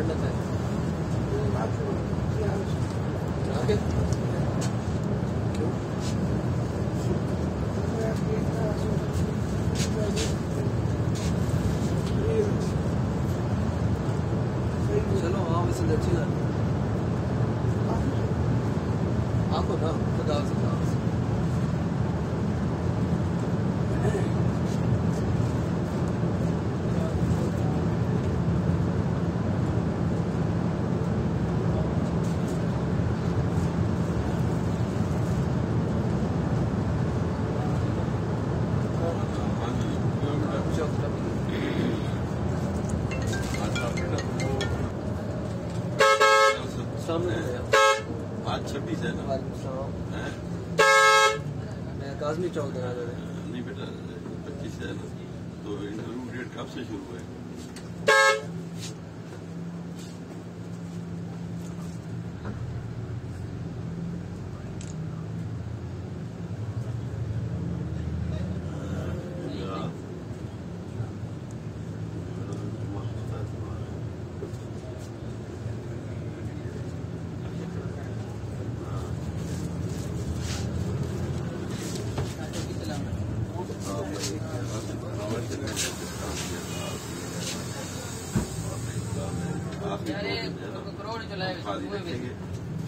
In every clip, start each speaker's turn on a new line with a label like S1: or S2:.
S1: چلو ہاں ویسے تو اچھی آپ کو نا خدا علیکم
S2: آج چھبیس ہے نا؟
S1: میں کاظمی چوک رہا
S2: نہیں بیٹا پچیس ہے نا؟ تو انٹرویو ڈیٹ کب سے شروع ہے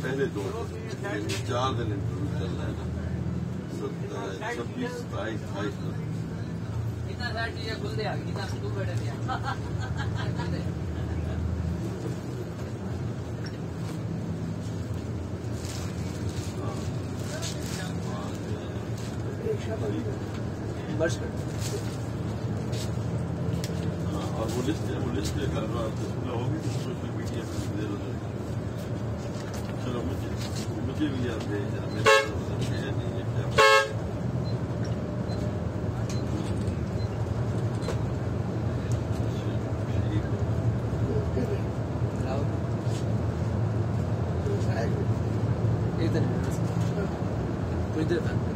S2: پہلے دو چار دن انٹرویو چل رہا ہے نا۔ چھبیس ستائیس اٹھائیس
S1: برش کر
S2: وہ لسٹ ہے وہ لسٹ کل رات ہوگی سوشل میڈیا پہ دے دو چلو مجھے مجھے بھی یاد بھیجنا میرے ہے نہیں ہے کیا
S1: دن کچھ دیر بعد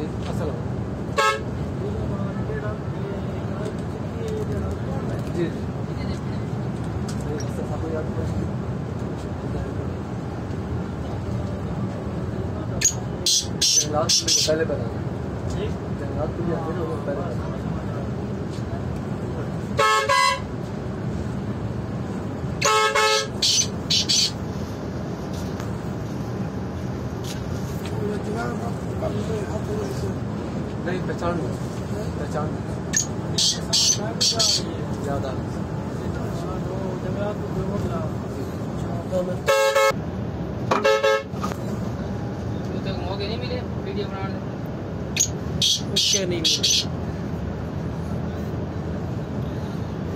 S1: جی اصل جی جنگلات کو پہلے بتا جنگلات پہلے نہیں پہچان لو پہچان لو زیادہ
S3: موقع نہیں ملے ویڈیو بنانے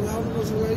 S1: نہیں ملے
S3: بھائی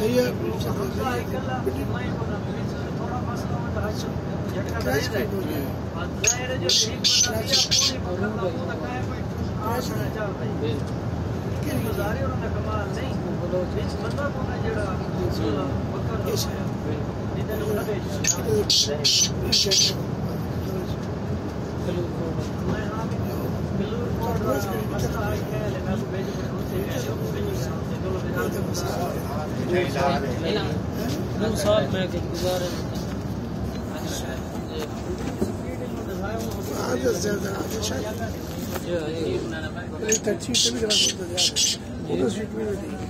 S4: میں ہاں بھی بلور کوٹ مسئلہ ہے کہ میں کو بیج پر ہوتے ہیں جو بیج پر ہوتے ہیں
S5: دے مسئلہ
S3: دو سال